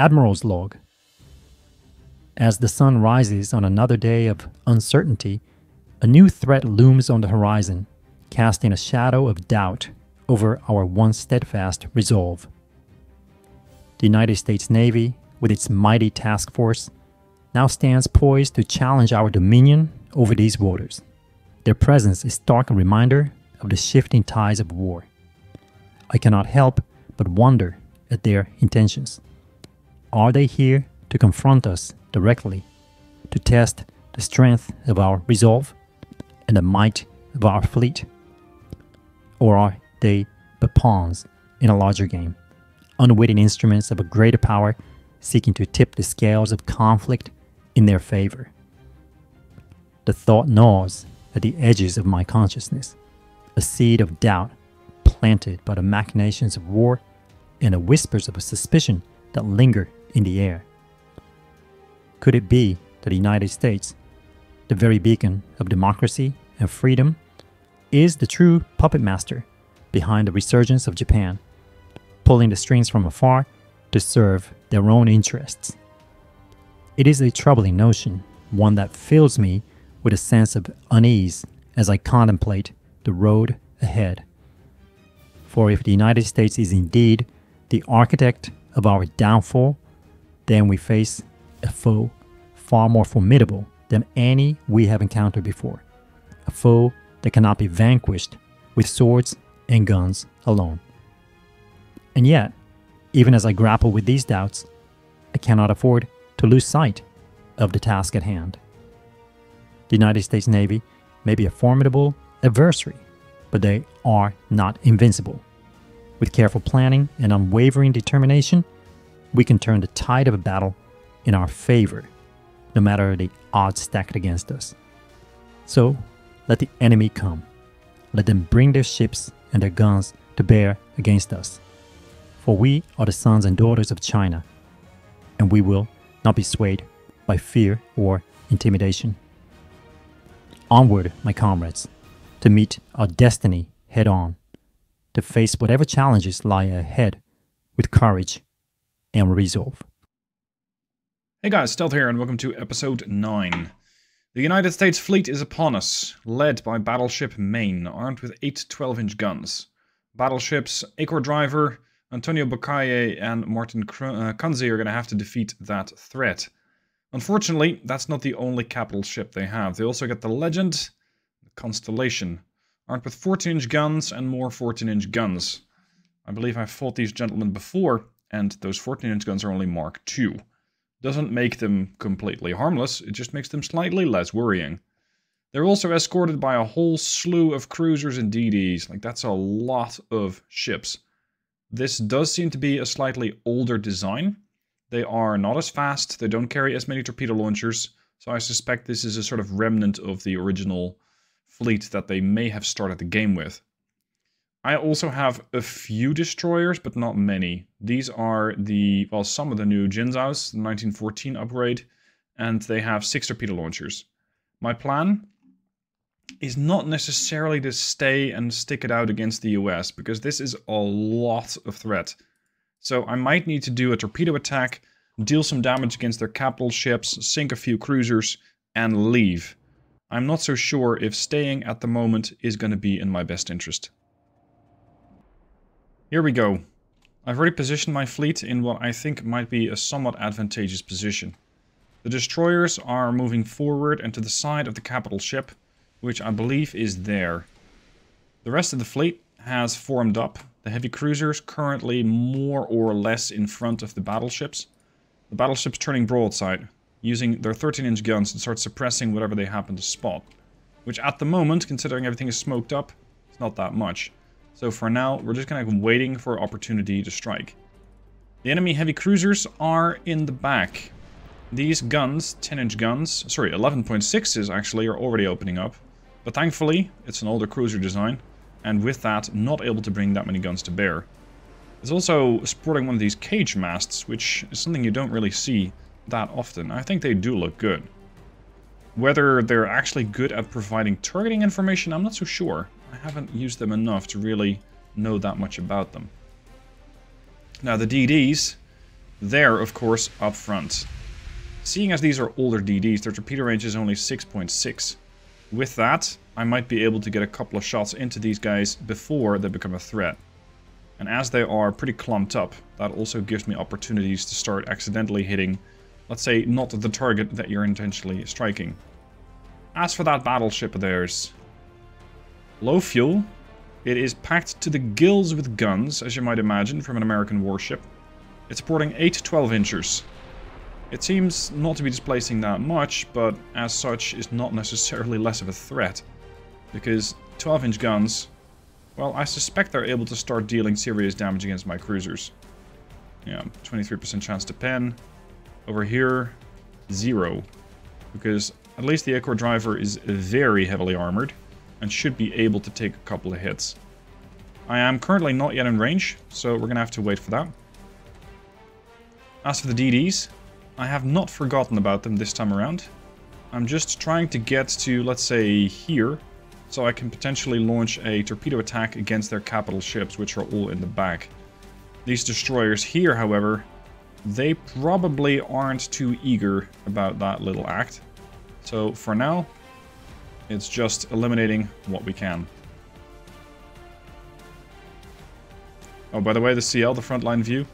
Admiral's Log. As the sun rises on another day of uncertainty, a new threat looms on the horizon, casting a shadow of doubt over our once steadfast resolve. The United States Navy, with its mighty task force, now stands poised to challenge our dominion over these waters. Their presence is stark reminder of the shifting tides of war. I cannot help but wonder at their intentions. Are they here to confront us directly, to test the strength of our resolve and the might of our fleet? Or are they but pawns in a larger game, unwitting instruments of a greater power seeking to tip the scales of conflict in their favor? The thought gnaws at the edges of my consciousness, a seed of doubt planted by the machinations of war and the whispers of a suspicion that linger in the air. Could it be that the United States, the very beacon of democracy and freedom, is the true puppet master behind the resurgence of Japan, pulling the strings from afar to serve their own interests? It is a troubling notion, one that fills me with a sense of unease as I contemplate the road ahead. For if the United States is indeed the architect of our downfall, then we face a foe far more formidable than any we have encountered before. A foe that cannot be vanquished with swords and guns alone. And yet, even as I grapple with these doubts, I cannot afford to lose sight of the task at hand. The United States Navy may be a formidable adversary, but they are not invincible. With careful planning and unwavering determination, we can turn the tide of a battle in our favor, no matter the odds stacked against us. So, let the enemy come. Let them bring their ships and their guns to bear against us. For we are the sons and daughters of China, and we will not be swayed by fear or intimidation. Onward, my comrades, to meet our destiny head on, to face whatever challenges lie ahead with courage and resolve. Hey guys, Stealth here, and welcome to episode 9. The United States fleet is upon us, led by Battleship Maine, armed with 8 12-inch guns. Battleships Acor Driver, Antonio Bocalle, and Martin uh, Kunze are going to have to defeat that threat. Unfortunately, that's not the only capital ship they have. They also get the Legend, the Constellation, armed with 14-inch guns and more 14-inch guns. I believe I've fought these gentlemen before, and those 14-inch guns are only Mark II. Doesn't make them completely harmless, it just makes them slightly less worrying. They're also escorted by a whole slew of cruisers and DDs, like that's a lot of ships. This does seem to be a slightly older design. They are not as fast, they don't carry as many torpedo launchers, so I suspect this is a sort of remnant of the original fleet that they may have started the game with. I also have a few destroyers, but not many. These are the, well, some of the new Jinzaos, the 1914 upgrade, and they have six torpedo launchers. My plan is not necessarily to stay and stick it out against the US, because this is a lot of threat. So I might need to do a torpedo attack, deal some damage against their capital ships, sink a few cruisers, and leave. I'm not so sure if staying at the moment is going to be in my best interest. Here we go. I've already positioned my fleet in what I think might be a somewhat advantageous position. The destroyers are moving forward and to the side of the capital ship, which I believe is there. The rest of the fleet has formed up. The heavy cruisers currently more or less in front of the battleships. The battleships turning broadside, using their 13-inch guns to start suppressing whatever they happen to spot. Which at the moment, considering everything is smoked up, is not that much. So for now, we're just kind of waiting for opportunity to strike. The enemy heavy cruisers are in the back. These guns, 10-inch guns, sorry, 11.6s actually, are already opening up. But thankfully, it's an older cruiser design, and with that, not able to bring that many guns to bear. It's also sporting one of these cage masts, which is something you don't really see that often. I think they do look good. Whether they're actually good at providing targeting information, I'm not so sure. I haven't used them enough to really know that much about them. Now the DDs, they're of course, up front. Seeing as these are older DDs, their torpedo range is only 6.6. With that, I might be able to get a couple of shots into these guys before they become a threat. And as they are pretty clumped up, that also gives me opportunities to start accidentally hitting, let's say, not the target that you're intentionally striking. As for that battleship of theirs, low fuel, it is packed to the gills with guns, as you might imagine from an American warship. It's supporting 8 12 inchers. It seems not to be displacing that much, but as such is not necessarily less of a threat. Because 12 inch guns, well, I suspect they're able to start dealing serious damage against my cruisers. Yeah, 23% chance to pen. Over here, zero. Because at least the Echo driver is very heavily armored and should be able to take a couple of hits. I am currently not yet in range, so we're going to have to wait for that. As for the DDs, I have not forgotten about them this time around. I'm just trying to get to, let's say, here, so I can potentially launch a torpedo attack against their capital ships, which are all in the back. These destroyers here, however, they probably aren't too eager about that little act. So for now, it's just eliminating what we can. Oh, by the way, the CL, the frontline view,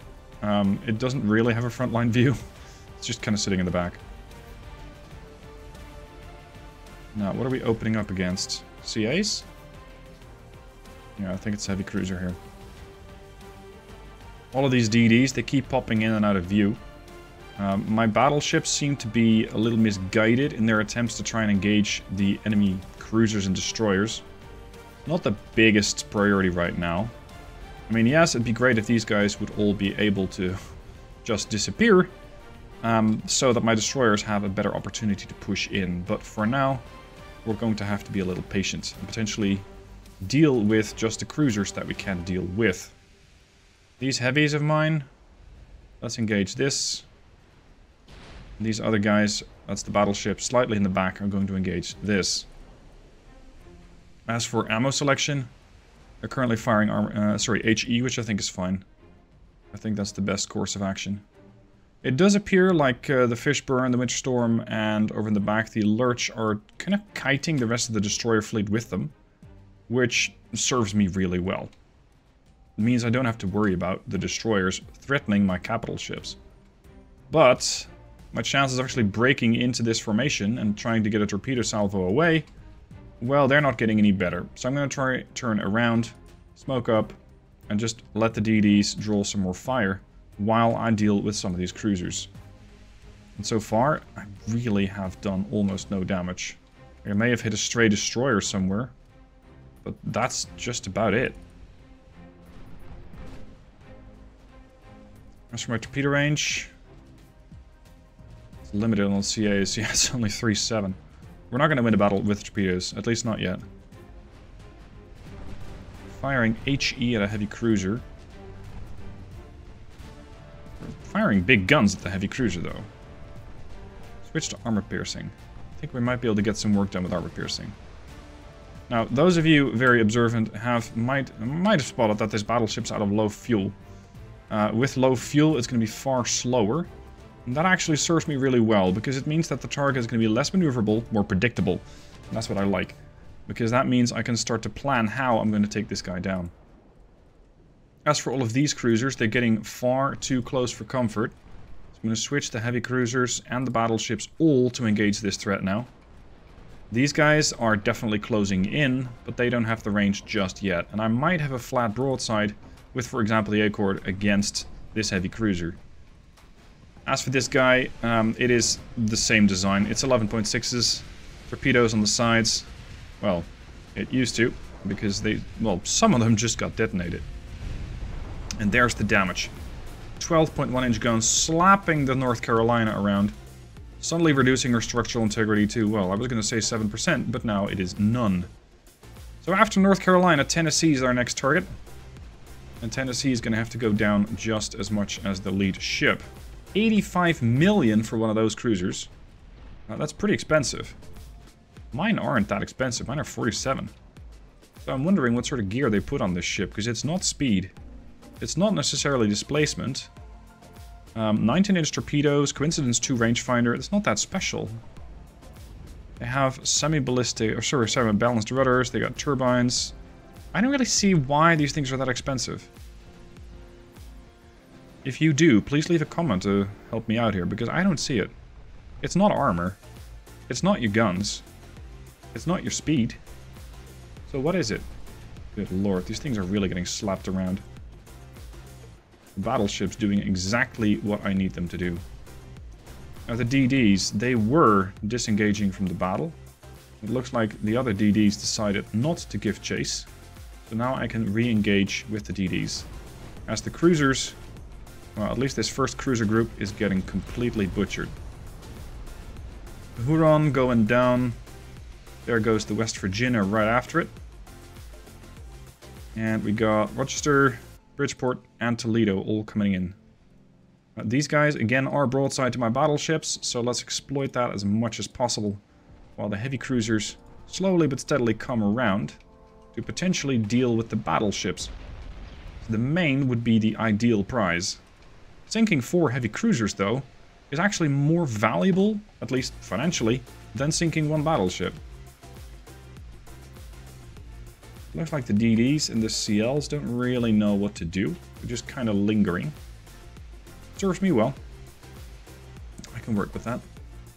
um, it doesn't really have a frontline view. It's just kind of sitting in the back. Now, what are we opening up against? CAs? Yeah, I think it's heavy cruiser here. All of these DDs, they keep popping in and out of view. Um, my battleships seem to be a little misguided in their attempts to try and engage the enemy cruisers and destroyers. Not the biggest priority right now. I mean, yes, it'd be great if these guys would all be able to just disappear, um, so that my destroyers have a better opportunity to push in. But for now, we're going to have to be a little patient and potentially deal with just the cruisers that we can deal with. These heavies of mine, let's engage this. These other guys, that's the battleship, slightly in the back, are going to engage this. As for ammo selection, they're currently firing armor, uh, sorry, HE, which I think is fine. I think that's the best course of action. It does appear like uh, the Fishburne, the Winterstorm, and over in the back the Lurch are kind of kiting the rest of the destroyer fleet with them, which serves me really well. It means I don't have to worry about the destroyers threatening my capital ships. But my chances of actually breaking into this formation and trying to get a torpedo salvo away, well, they're not getting any better. So I'm going to try turn around, smoke up, and just let the DDs draw some more fire while I deal with some of these cruisers. And so far, I really have done almost no damage. I may have hit a stray destroyer somewhere, but that's just about it. As for my torpedo range, limited on CAs. Yeah, it's only 3-7. We're not going to win a battle with torpedoes, at least not yet. Firing HE at a heavy cruiser. Firing big guns at the heavy cruiser, though. Switch to armor piercing. I think we might be able to get some work done with armor piercing. Now, those of you very observant have might might have spotted that this battleship's out of low fuel. Uh, with low fuel, it's going to be far slower. And that actually serves me really well, because it means that the target is going to be less maneuverable, more predictable. And that's what I like. Because that means I can start to plan how I'm going to take this guy down. As for all of these cruisers, they're getting far too close for comfort. So I'm going to switch the heavy cruisers and the battleships all to engage this threat now. These guys are definitely closing in, but they don't have the range just yet. And I might have a flat broadside with, for example, the Accord against this heavy cruiser. As for this guy, um, it is the same design. It's 11.6s, torpedoes on the sides. Well, it used to, because they, well, some of them just got detonated. And there's the damage. 12.1 inch guns slapping the North Carolina around. Suddenly reducing her structural integrity to, well, I was going to say 7%, but now it is none. So after North Carolina, Tennessee is our next target. And Tennessee is going to have to go down just as much as the lead ship. 85 million for one of those cruisers. Now, that's pretty expensive. Mine aren't that expensive. Mine are 47. So I'm wondering what sort of gear they put on this ship, because it's not speed. It's not necessarily displacement. Um, 19-inch torpedoes, coincidence 2 rangefinder. It's not that special. They have semi-ballistic, or sorry, semi-balanced rudders. They got turbines. I don't really see why these things are that expensive. If you do, please leave a comment to help me out here, because I don't see it. It's not armor. It's not your guns. It's not your speed. So what is it? Good lord, these things are really getting slapped around. Battleship's doing exactly what I need them to do. Now the DDs, they were disengaging from the battle. It looks like the other DDs decided not to give chase. So now I can re-engage with the DDs. As the cruisers, well at least this first cruiser group is getting completely butchered. Huron going down. There goes the West Virginia right after it. And we got Rochester, Bridgeport, and Toledo all coming in. Uh, these guys, again, are broadside to my battleships, so let's exploit that as much as possible. While the heavy cruisers slowly but steadily come around to potentially deal with the battleships. The Maine would be the ideal prize. Sinking four heavy cruisers, though, is actually more valuable, at least financially, than sinking one battleship. Looks like the DDs and the CLs don't really know what to do. They're just kind of lingering. Serves me well. I can work with that.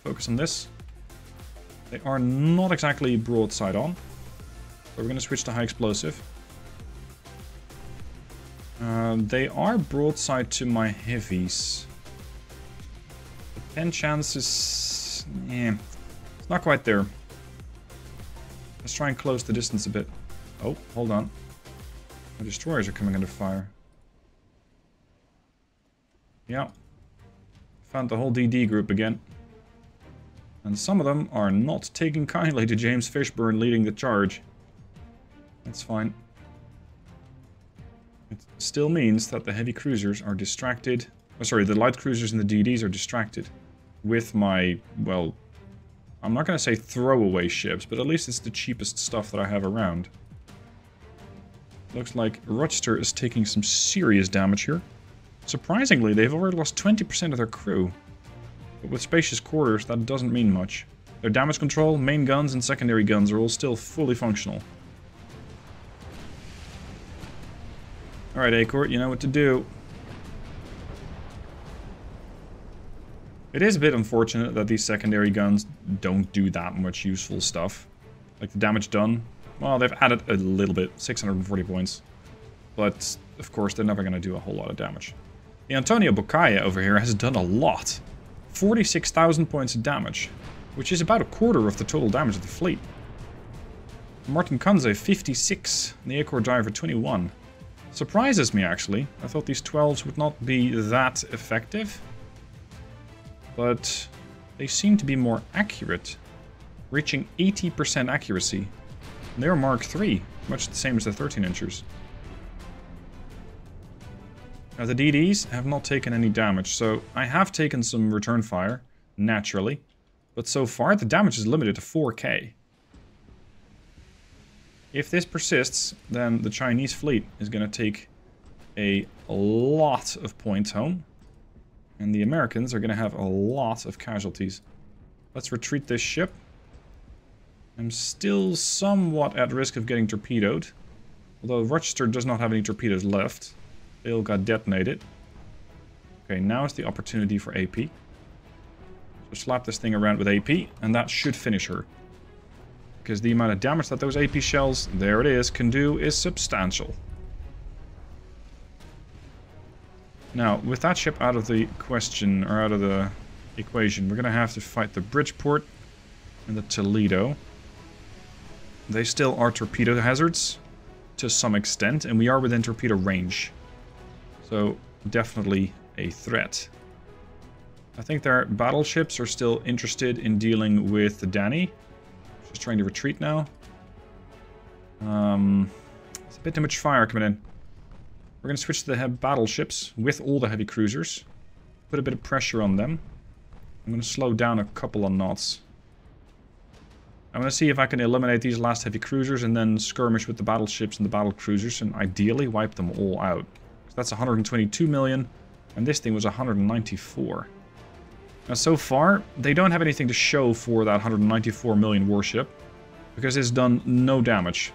Focus on this. They are not exactly broadside on. So we're going to switch to high explosive. Uh, they are broadside to my heavies. The 10 chances... Yeah, it's not quite there. Let's try and close the distance a bit. Oh, hold on. The destroyers are coming under fire. Yeah. Found the whole DD group again. And some of them are not taking kindly to James Fishburne leading the charge. That's fine. Still means that the heavy cruisers are distracted. Oh, sorry, the light cruisers and the DDs are distracted with my, well, I'm not going to say throwaway ships, but at least it's the cheapest stuff that I have around. Looks like Rochester is taking some serious damage here. Surprisingly, they've already lost 20% of their crew. But with spacious quarters, that doesn't mean much. Their damage control, main guns, and secondary guns are all still fully functional. Alright, Acort, you know what to do. It is a bit unfortunate that these secondary guns don't do that much useful stuff. Like the damage done, well, they've added a little bit, 640 points. But, of course, they're never going to do a whole lot of damage. The Antonio Bocaya over here has done a lot. 46,000 points of damage, which is about a quarter of the total damage of the fleet. Martin Kunze, 56, and the Acor Diver, 21. Surprises me, actually. I thought these 12s would not be that effective. But they seem to be more accurate, reaching 80% accuracy they're Mark III, much the same as the 13 inchers. Now the DDs have not taken any damage, so I have taken some return fire, naturally. But so far the damage is limited to 4k. If this persists, then the Chinese fleet is going to take a lot of points home. And the Americans are going to have a lot of casualties. Let's retreat this ship. I'm still somewhat at risk of getting torpedoed. Although Rochester does not have any torpedoes left. They all got detonated. Okay, now is the opportunity for AP. So slap this thing around with AP, and that should finish her. Because the amount of damage that those AP shells, there it is, can do is substantial. Now, with that ship out of the question, or out of the equation, we're going to have to fight the Bridgeport and the Toledo. They still are torpedo hazards to some extent, and we are within torpedo range. So, definitely a threat. I think their battleships are still interested in dealing with the Danny. She's trying to retreat now. Um, it's a bit too much fire coming in. We're going to switch to the battleships with all the heavy cruisers. Put a bit of pressure on them. I'm going to slow down a couple of knots. I'm going to see if I can eliminate these last heavy cruisers and then skirmish with the battleships and the battle cruisers and ideally wipe them all out. So that's 122 million. And this thing was 194. Now, so far, they don't have anything to show for that 194 million warship. Because it's done no damage.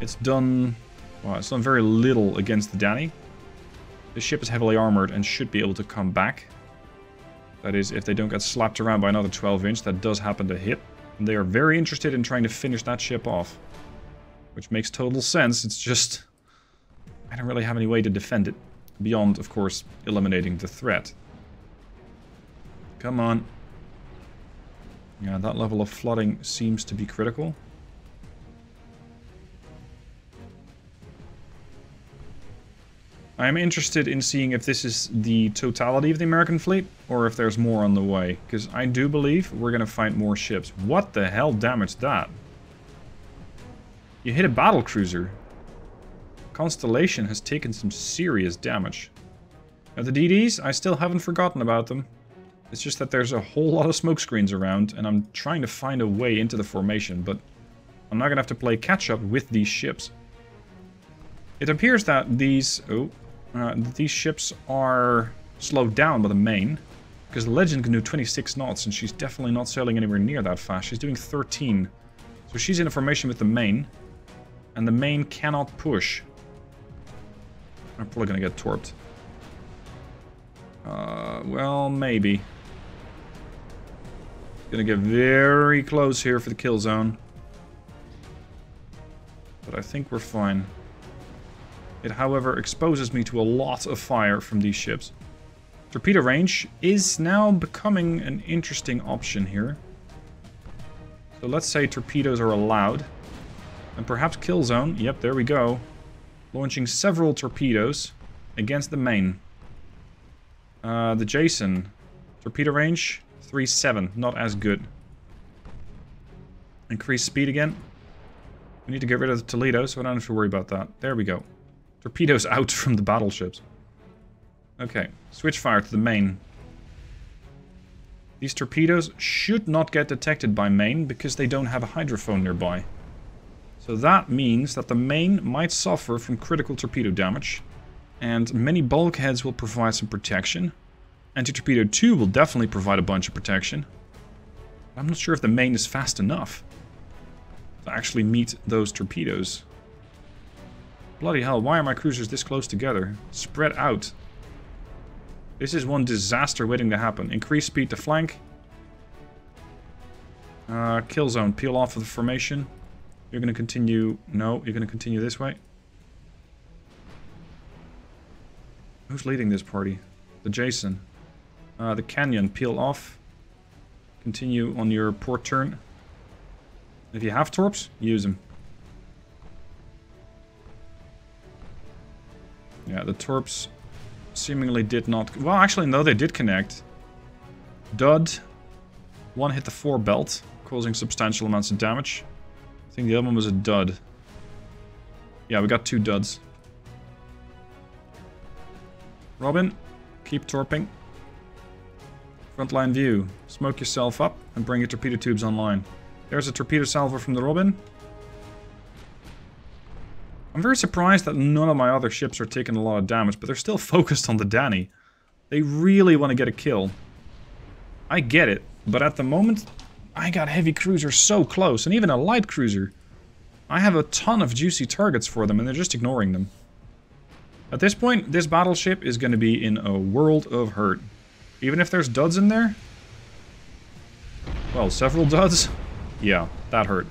It's done... Well, it's done very little against the Danny. The ship is heavily armored and should be able to come back. That is, if they don't get slapped around by another 12 inch, that does happen to hit. And they are very interested in trying to finish that ship off. Which makes total sense, it's just... I don't really have any way to defend it. Beyond, of course, eliminating the threat. Come on. Yeah, that level of flooding seems to be critical. I'm interested in seeing if this is the totality of the American fleet, or if there's more on the way. Because I do believe we're going to find more ships. What the hell damaged that? You hit a battle cruiser. Constellation has taken some serious damage. Now the DDs, I still haven't forgotten about them. It's just that there's a whole lot of smoke screens around, and I'm trying to find a way into the formation, but I'm not going to have to play catch-up with these ships. It appears that these... Oh, uh, these ships are slowed down by the Maine. Because the Legend can do 26 knots, and she's definitely not sailing anywhere near that fast. She's doing 13. So she's in a formation with the Maine. And the Maine cannot push. I'm probably going to get torped. Uh, well, maybe. Gonna get very close here for the kill zone. But I think we're fine. It, however, exposes me to a lot of fire from these ships. Torpedo range is now becoming an interesting option here. So let's say torpedoes are allowed. And perhaps kill zone. Yep, there we go. Launching several torpedoes against the Maine. Uh, the Jason. Torpedo range. 3-7, not as good. Increase speed again. We need to get rid of the Toledo, so I don't have to worry about that. There we go. Torpedoes out from the battleships. Okay, switch fire to the Maine. These torpedoes should not get detected by Maine because they don't have a hydrophone nearby. So that means that the Maine might suffer from critical torpedo damage. And many bulkheads will provide some protection. Anti-torpedo 2 will definitely provide a bunch of protection. I'm not sure if the Maine is fast enough to actually meet those torpedoes. Bloody hell, why are my cruisers this close together? Spread out. This is one disaster waiting to happen. Increase speed to flank. Uh, kill zone, peel off of the formation. You're going to continue... No, you're going to continue this way. Who's leading this party? The Jason. Uh, the canyon, peel off. Continue on your port turn. If you have torps, use them. Yeah, the torps seemingly did not... Well, actually, no, they did connect. Dud. One hit the fore belt, causing substantial amounts of damage. I think the other one was a dud. Yeah, we got two duds. Robin, keep torping. Frontline view. Smoke yourself up and bring your torpedo tubes online. There's a torpedo salvo from the Robin. I'm very surprised that none of my other ships are taking a lot of damage, but they're still focused on the Danny. They really want to get a kill. I get it, but at the moment, I got heavy cruisers so close, and even a light cruiser. I have a ton of juicy targets for them, and they're just ignoring them. At this point, this battleship is going to be in a world of hurt. Even if there's duds in there? Well, several duds? Yeah, that hurt.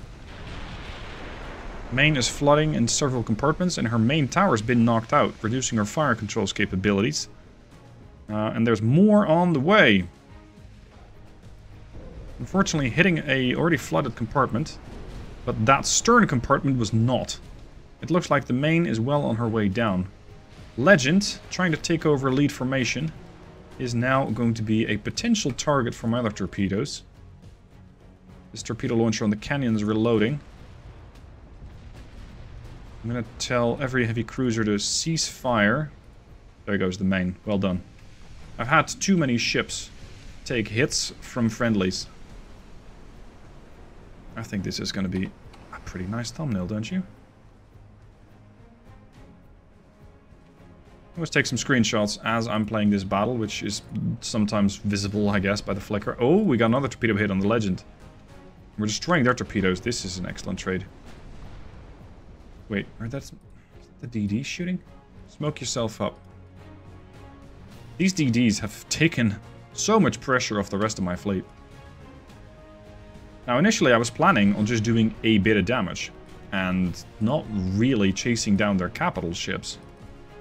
Maine is flooding in several compartments and her main tower's been knocked out, reducing her fire controls capabilities. Uh, and there's more on the way. Unfortunately, hitting a already flooded compartment, but that stern compartment was not. It looks like the Maine is well on her way down. Legend, trying to take over lead formation, is now going to be a potential target for my other torpedoes. This torpedo launcher on the canyon is reloading. I'm going to tell every heavy cruiser to cease fire. There goes the Maine. Well done. I've had too many ships take hits from friendlies. I think this is going to be a pretty nice thumbnail, don't you? Always take some screenshots as I'm playing this battle, which is sometimes visible, I guess, by the flicker. Oh, we got another torpedo hit on the Legend. We're destroying their torpedoes. This is an excellent trade. Wait, are that the DD shooting? Smoke yourself up. These DDs have taken so much pressure off the rest of my fleet. Now, initially I was planning on just doing a bit of damage and not really chasing down their capital ships.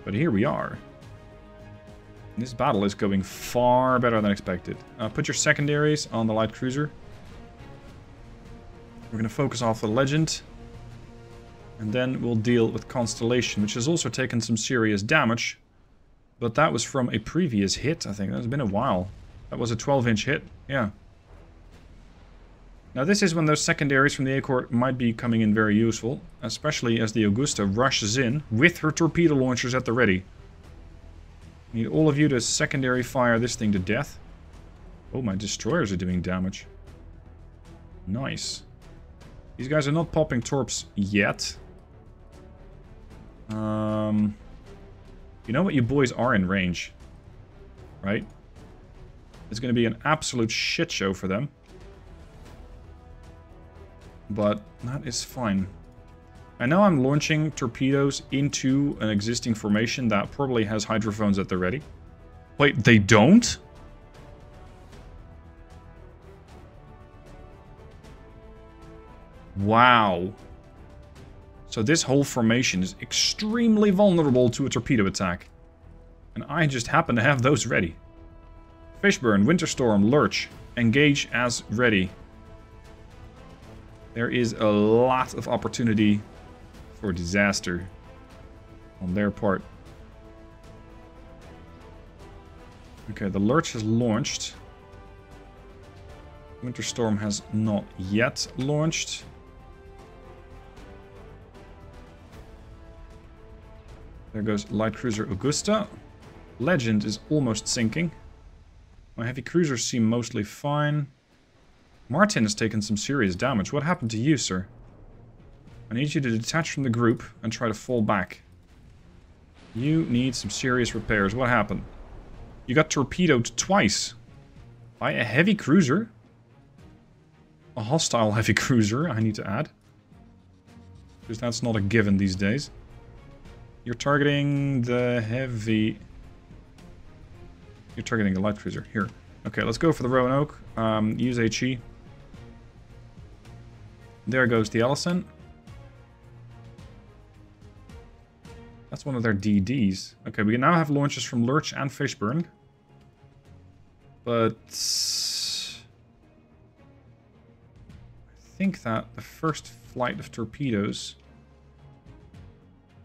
But here we are. This battle is going far better than expected. Uh, put your secondaries on the light cruiser. We're going to focus off the Legend. And then we'll deal with Constellation, which has also taken some serious damage. But that was from a previous hit, I think. That's been a while. That was a 12-inch hit, yeah. Now this is when those secondaries from the A-Corps might be coming in very useful, especially as the Augusta rushes in with her torpedo launchers at the ready. Need all of you to secondary fire this thing to death. Oh, my destroyers are doing damage. Nice. These guys are not popping torps yet. Um, you know what you boys are in range, right? It's going to be an absolute shit show for them but that is fine. I know I'm launching torpedoes into an existing formation that probably has hydrophones at the ready. Wait, they don't? Wow. So this whole formation is extremely vulnerable to a torpedo attack. And I just happen to have those ready. Fishburne, Winterstorm, Lurch, engage as ready. There is a lot of opportunity for disaster on their part. Okay, the Lurch has launched. Winter Storm has not yet launched. There goes Light Cruiser Augusta. Legend is almost sinking. My heavy cruisers seem mostly fine. Martin has taken some serious damage. What happened to you, sir? I need you to detach from the group and try to fall back. You need some serious repairs. What happened? You got torpedoed twice. By a heavy cruiser? A hostile heavy cruiser, I need to add. Because that's not a given these days. You're targeting the heavy... You're targeting the light cruiser. Here. Okay, let's go for the Roanoke. Um, use HE. There goes the Ellison. That's one of their DDs. Okay, we now have launches from Lurch and Fishburne. But... I think that the first flight of torpedoes,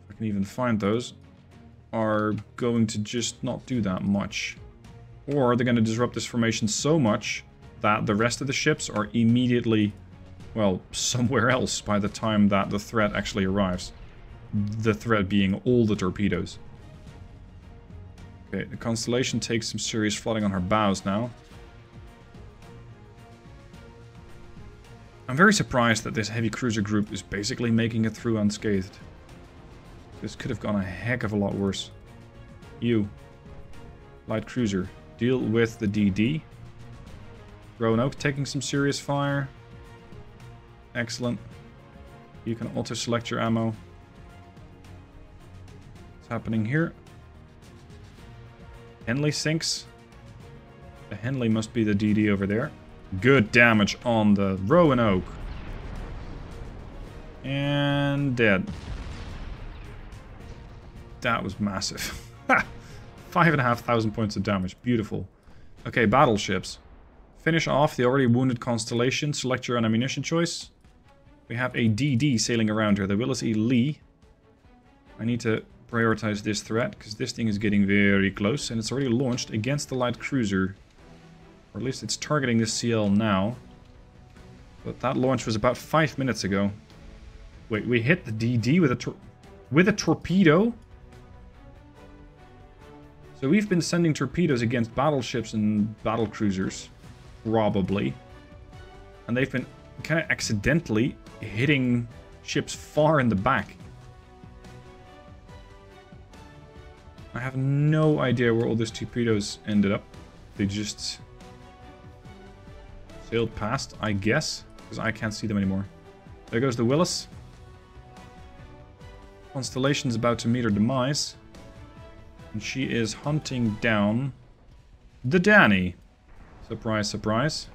if I can even find those, are going to just not do that much. Or they're going to disrupt this formation so much that the rest of the ships are immediately well, somewhere else by the time that the threat actually arrives. The threat being all the torpedoes. Okay, the Constellation takes some serious flooding on her bows now. I'm very surprised that this heavy cruiser group is basically making it through unscathed. This could have gone a heck of a lot worse. You, light cruiser, deal with the DD. Roanoke taking some serious fire. Excellent. You can auto-select your ammo. What's happening here? Henley sinks. The Henley must be the DD over there. Good damage on the Roanoke. And dead. That was massive. Five and a half thousand points of damage. Beautiful. Okay, battleships. Finish off the already wounded Constellation. Select your ammunition choice. We have a DD sailing around here, the Willis E. Lee. I need to prioritize this threat, because this thing is getting very close, and it's already launched against the light cruiser. Or at least it's targeting the CL now. But that launch was about five minutes ago. Wait, we hit the DD with a with a torpedo? So we've been sending torpedoes against battleships and battle cruisers, probably. And they've been kind of accidentally hitting ships far in the back. I have no idea where all these torpedoes ended up. They just sailed past, I guess, because I can't see them anymore. There goes the Willis. Constellation's about to meet her demise. And she is hunting down the Danny. Surprise, surprise.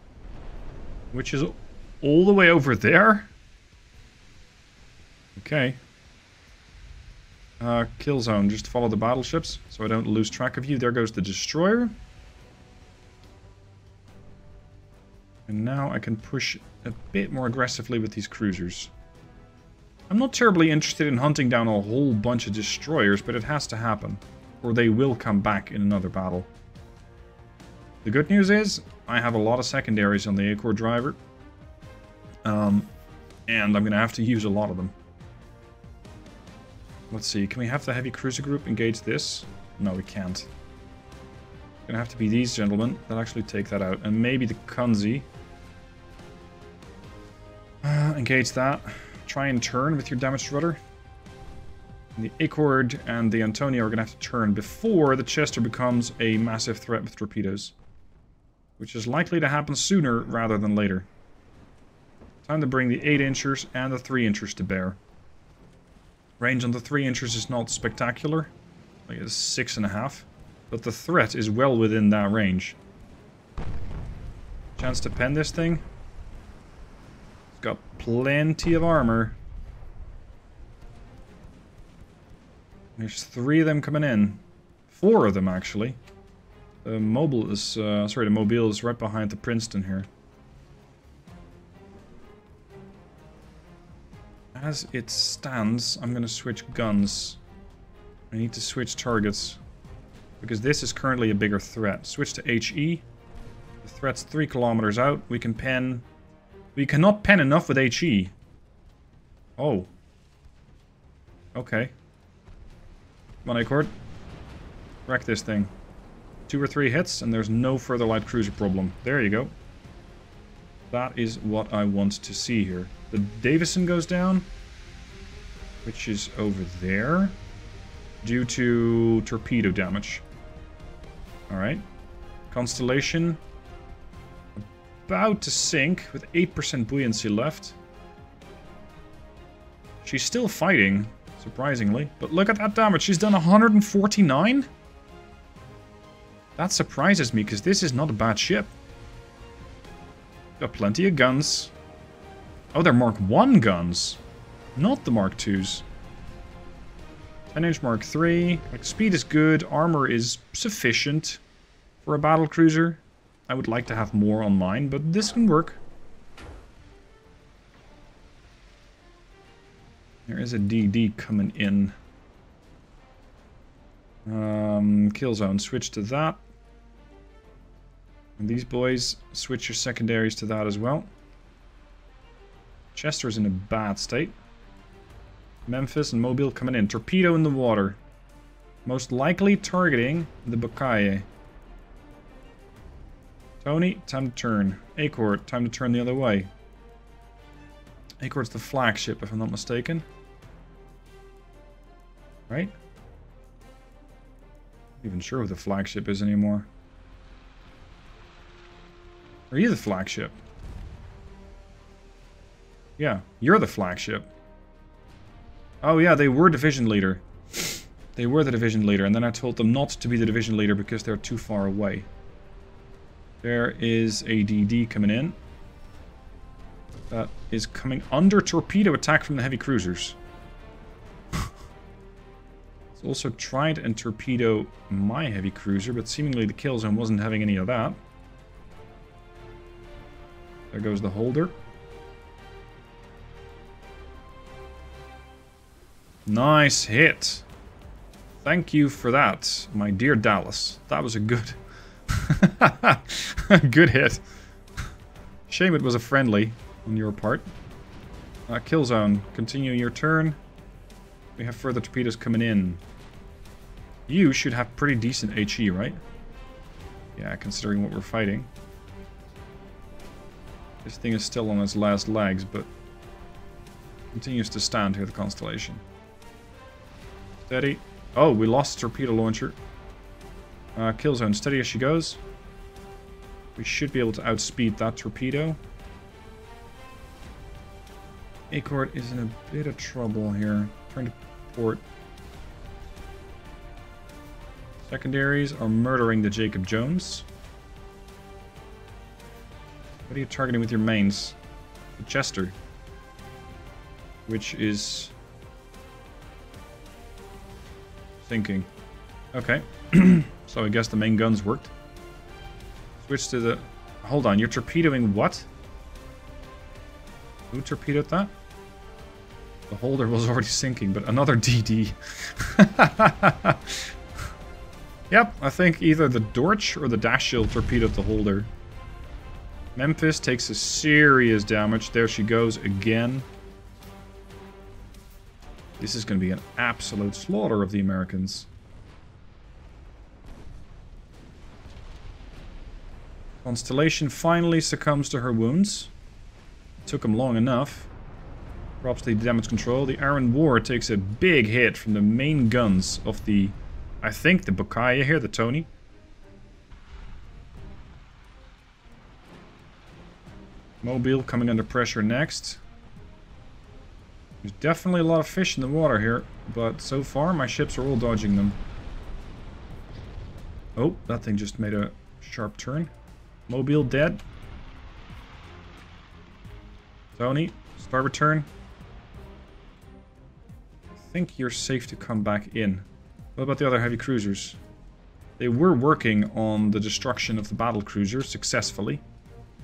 Which is all the way over there. Okay. Uh, kill zone. Just follow the battleships so I don't lose track of you. There goes the destroyer. And now I can push a bit more aggressively with these cruisers. I'm not terribly interested in hunting down a whole bunch of destroyers, but it has to happen. Or they will come back in another battle. The good news is, I have a lot of secondaries on the A-Core driver. Um, and I'm going to have to use a lot of them. Let's see, can we have the heavy cruiser group engage this? No, we can't. To have to be these gentlemen that actually take that out. And maybe the Kunzi. Uh, engage that. Try and turn with your damaged rudder. The Accord and the Antonio are to have to turn before the Chester becomes a massive threat with torpedoes. Which is likely to happen sooner rather than later. Time to bring the 8-inchers and the 3-inchers to bear. Range on the 3 inches is not spectacular. Like it's 6.5. But the threat is well within that range. Chance to pen this thing. It's got plenty of armor. There's three of them coming in. Four of them, actually. The mobile is, uh, sorry, the mobile is right behind the Princeton here. As it stands, I'm gonna switch guns. I need to switch targets. Because this is currently a bigger threat. Switch to HE. The threat's three kilometers out. We can pen... We cannot pen enough with HE. Oh. Okay. Come on, Accord. Wreck this thing. Two or three hits, and there's no further light cruiser problem. There you go. That is what I want to see here. The Davison goes down, which is over there, due to torpedo damage. Alright. Constellation. About to sink with 8% buoyancy left. She's still fighting, surprisingly. But look at that damage. She's done 149? That surprises me, because this is not a bad ship. Got plenty of guns. Oh, they're Mark 1 guns. Not the Mark 2s. 10-inch Mark 3. Like, speed is good. Armor is sufficient for a battle cruiser. I would like to have more on mine, but this can work. There is a DD coming in. Um, kill zone, switch to that. And these boys, switch your secondaries to that as well. Chester's in a bad state. Memphis and Mobile coming in. Torpedo in the water. Most likely targeting the Bukaye. Tony, time to turn. Accord, time to turn the other way. Accord's the flagship, if I'm not mistaken. Right? Not even sure who the flagship is anymore. Are you the flagship? Yeah, you're the flagship. Oh yeah, they were division leader. They were the division leader, and then I told them not to be the division leader because they're too far away. There is a DD coming in. That is coming under torpedo attack from the heavy cruisers. it's also tried and torpedo my heavy cruiser, but seemingly the kill zone wasn't having any of that. There goes the holder. Nice hit. Thank you for that, my dear Dallas. That was a good... good hit. Shame it was a friendly on your part. Uh, kill zone. Continue your turn. We have further torpedoes coming in. You should have pretty decent HE, right? Yeah, considering what we're fighting. This thing is still on its last legs, but continues to stand here, the Constellation. Steady. Oh, we lost torpedo launcher. Uh, kill zone, steady as she goes. We should be able to outspeed that torpedo. Accord is in a bit of trouble here. Trying to port. Secondaries are murdering the Jacob Jones. What are you targeting with your mains? The Chester. Which is... Thinking. Okay. so I guess the main guns worked. Switch to the... Hold on, you're torpedoing what? Who torpedoed that? The holder was already sinking, but another DD. yep, I think either the Dorch or the Dash Shield torpedoed the holder. Memphis takes a serious damage. There she goes again. This is going to be an absolute slaughter of the Americans. Constellation finally succumbs to her wounds. Took him long enough. Drops the damage control. The Iron War takes a big hit from the main guns of the, I think, the Bokaya here, the Tony. Mobile coming under pressure next. There's definitely a lot of fish in the water here, but so far my ships are all dodging them. Oh, that thing just made a sharp turn. Mobile dead. Tony, starboard turn. I think you're safe to come back in. What about the other heavy cruisers? They were working on the destruction of the battle cruiser successfully.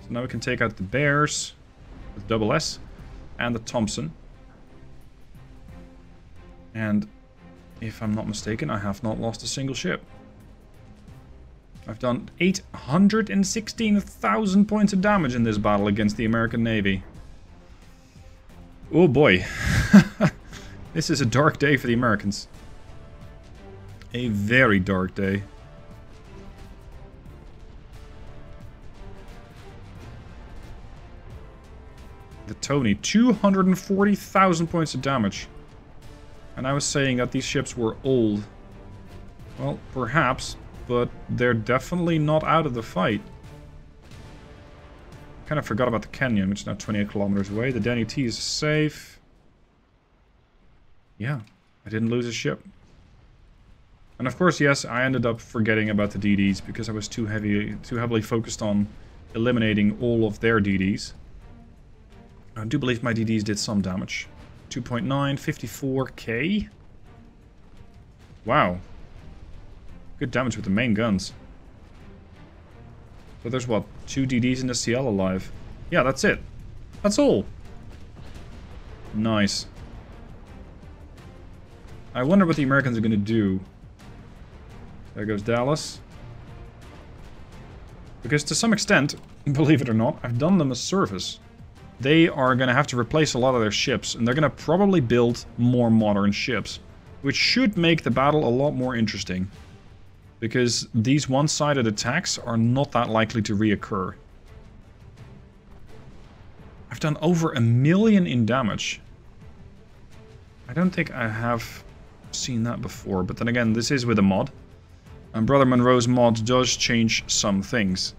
So now we can take out the Bears with double S and the Thompson. And if I'm not mistaken, I have not lost a single ship. I've done 816,000 points of damage in this battle against the American Navy. Oh boy. this is a dark day for the Americans. A very dark day. The Tony, 240,000 points of damage. And I was saying that these ships were old. Well, perhaps, but they're definitely not out of the fight. Kind of forgot about the canyon, which is now 28 kilometers away. The Danny T is safe. Yeah, I didn't lose a ship. And of course, yes, I ended up forgetting about the DDs because I was too heavy, too heavily focused on eliminating all of their DDs. I do believe my DDs did some damage. 2.9, 54k. Wow. Good damage with the main guns. So there's what? Two DDs in the CL alive. Yeah, that's it. That's all. Nice. I wonder what the Americans are going to do. There goes Dallas. Because to some extent, believe it or not, I've done them a service. They are going to have to replace a lot of their ships, and they're going to probably build more modern ships. Which should make the battle a lot more interesting because these one-sided attacks are not that likely to reoccur. I've done over a million in damage. I don't think I have seen that before, but then again, this is with a mod. And BrotherMunro's mod does change some things.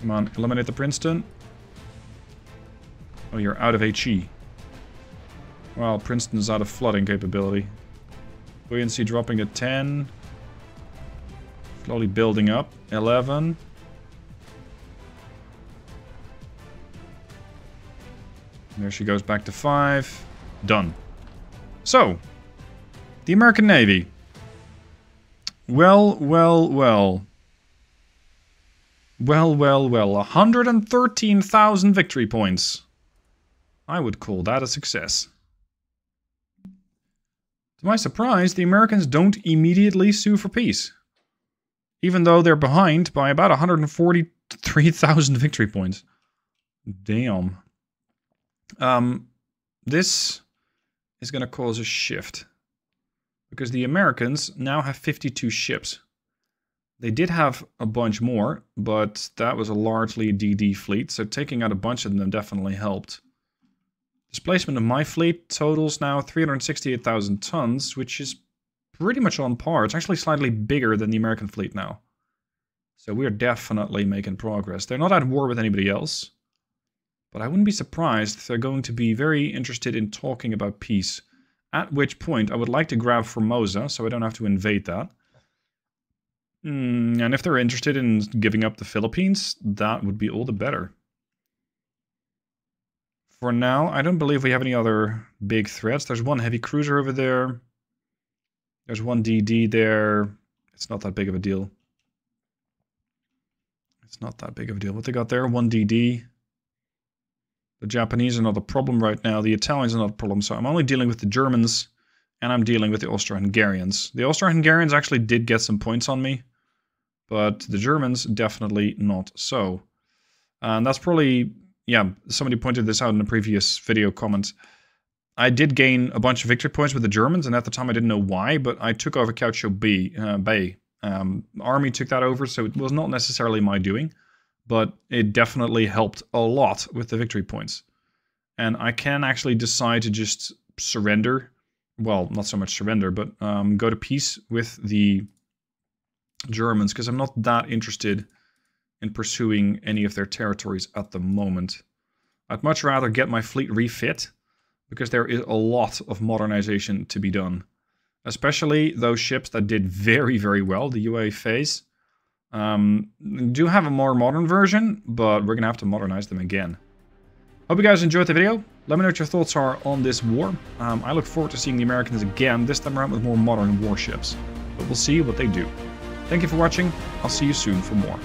Come on, eliminate the Princeton. Oh, you're out of HE. Well, Princeton's out of flooding capability. Buoyancy dropping at 10. Slowly building up. 11. There she goes back to 5. Done. So, the American Navy. Well, well, well. Well, well, well. 113,000 victory points. I would call that a success. To my surprise, the Americans don't immediately sue for peace. Even though they're behind by about 143,000 victory points. Damn. Um, this is going to cause a shift. Because the Americans now have 52 ships. They did have a bunch more, but that was a largely DD fleet, so taking out a bunch of them definitely helped. Displacement of my fleet totals now 368,000 tons, which is pretty much on par. It's actually slightly bigger than the American fleet now. So we're definitely making progress. They're not at war with anybody else. But I wouldn't be surprised if they're going to be very interested in talking about peace. At which point, I would like to grab Formosa, so I don't have to invade that. Mm, and if they're interested in giving up the Philippines, that would be all the better. For now, I don't believe we have any other big threats. There's one heavy cruiser over there. There's one DD there. It's not that big of a deal. It's not that big of a deal. What they got there? One DD. The Japanese are not a problem right now. The Italians are not a problem. So I'm only dealing with the Germans and I'm dealing with the Austro-Hungarians. The Austro-Hungarians actually did get some points on me, but the Germans definitely not so. And that's probably, yeah, somebody pointed this out in a previous video comment. I did gain a bunch of victory points with the Germans, and at the time I didn't know why, but I took over Kiautschou B, uh, Bay. Um, Army took that over, so it was not necessarily my doing, but it definitely helped a lot with the victory points. And I can actually decide to just surrender. Well, not so much surrender, but um, go to peace with the Germans, because I'm not that interested in pursuing any of their territories at the moment. I'd much rather get my fleet refit because there is a lot of modernization to be done. Especially those ships that did very, very well, the UA phase. Um, do have a more modern version, but we're going to have to modernize them again. Hope you guys enjoyed the video. Let me know what your thoughts are on this war. Um, I look forward to seeing the Americans again, this time around with more modern warships. But we'll see what they do. Thank you for watching. I'll see you soon for more.